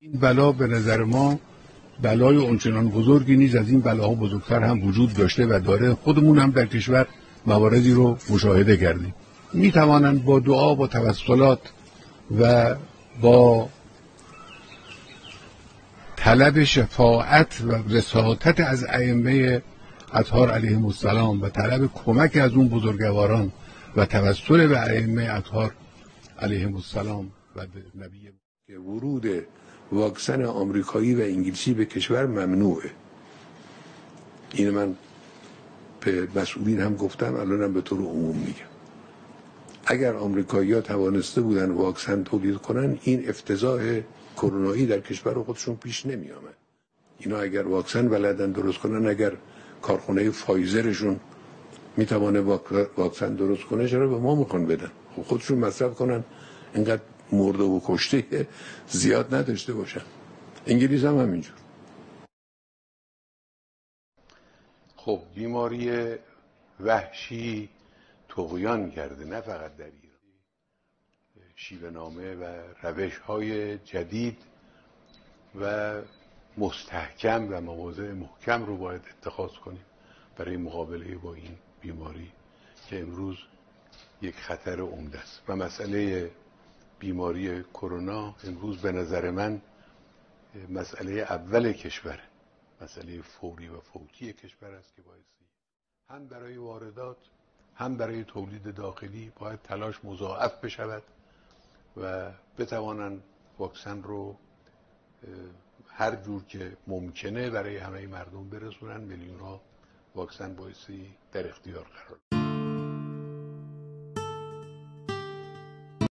این بلا به نظر ما بلای اونچنان بزرگی نیست از این بلاها بزرگتر هم وجود داشته و داره. خودمون هم در کشور مواردی رو مشاهده کردیم. می توانند با دعا با توسلات و با طلب شفاعت و رسالت از ائمه اطهار علیهم السلام و طلب کمک از اون بزرگواران و توسل به ائمه اطهار علیهم السلام و نبی ورود واکسن آمریکایی و انگلیسی به کشور ممنوعه. این من به مسئولین هم گفتم الانم به طور عموم میگم. اگر آمریکایی ها توانسته بودن واکسن تولید کنن این افتضاح کرونایی در کشور خودشون پیش نمی آمد اینا اگر واکسن بلدن درست کنن اگر کارخونه فایزرشون می‌توانه واکسن درست کنه چرا به ما می‌خوان بدن؟ خب خودشون مصرف کنن. اینقدر مرده و کشته زیاد نداشته باشن. انگلیس هم همینجور. خب بیماری وحشی تقیان کرده نه فقط در ایران. شیوه نامه و روش های جدید و مستحکم و مواضع محکم رو باید اتخاذ کنیم برای مقابله با این بیماری که امروز یک خطر عمده است. و مسئله بیماری کرونا امروز به نظر من مسئله اول کشوره مسئله فوری و فوتی کشور است که بایستی هم برای واردات هم برای تولید داخلی باید تلاش مضاعف بشود و بتوانند واکسن رو هر جور که ممکنه برای همه مردم برسونن میلیون ها واکسن بایستی در اختیار قرار